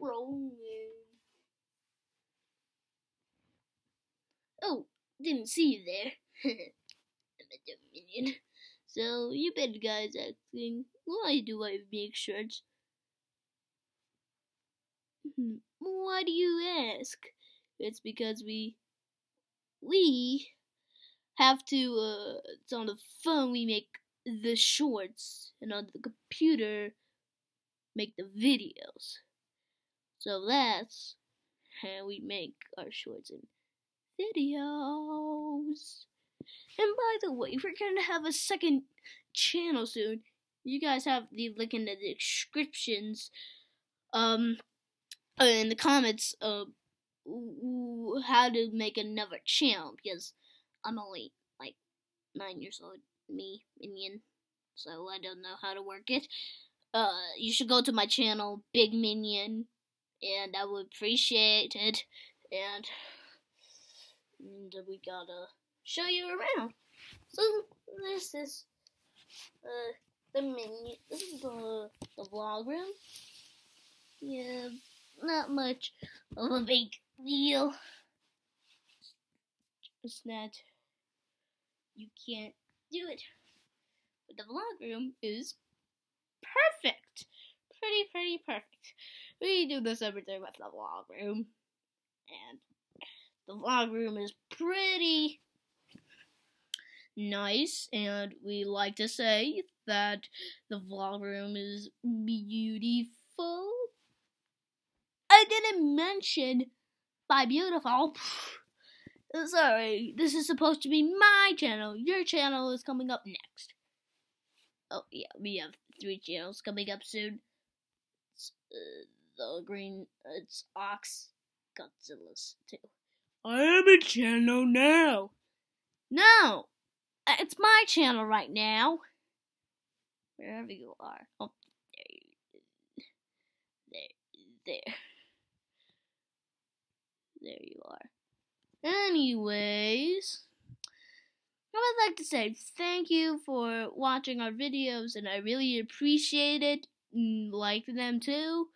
rolling. Oh, didn't see you there. I'm a. So, you bet guys asking, why do I make shirts? Why do you ask? It's because we, we have to, uh, it's on the phone we make the shorts, and on the computer make the videos. So that's how we make our shorts and videos. And by the way, we're gonna have a second channel soon. You guys have the link in the descriptions, um, in the comments of how to make another channel because I'm only like nine years old, me minion, so I don't know how to work it. Uh, you should go to my channel, Big Minion, and I would appreciate it. And, and we gotta show you around. So this is uh, the menu. This is the the vlog room. Yeah, not much of a big deal. Just that you can't do it. But the vlog room is perfect. Pretty, pretty perfect. We do this every day with the vlog room. And the vlog room is pretty nice, and we like to say that the vlog room is beautiful. I didn't mention by beautiful. Sorry, this is supposed to be my channel. Your channel is coming up next. Oh, yeah, we have three channels coming up soon. Uh, the green, it's Ox, Godzilla's too. I have a channel now. No, uh, it's my channel right now. Wherever you are. Oh, there you, there, there. There you are. Anyways, I would like to say thank you for watching our videos, and I really appreciate it. Like them too.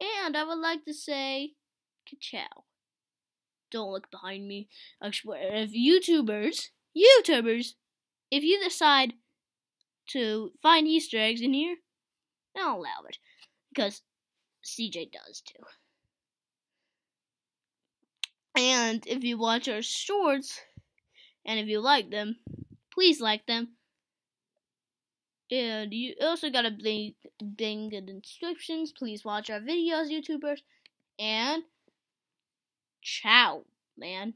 And I would like to say, ka-chow. Don't look behind me. I swear, if YouTubers, YouTubers if you decide to find Easter eggs in here, I'll allow it. Because CJ does too. And if you watch our shorts, and if you like them, please like them. And you also gotta bring, bring the descriptions. Please watch our videos, YouTubers. And ciao, man.